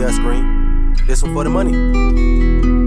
yeah. This one for the money.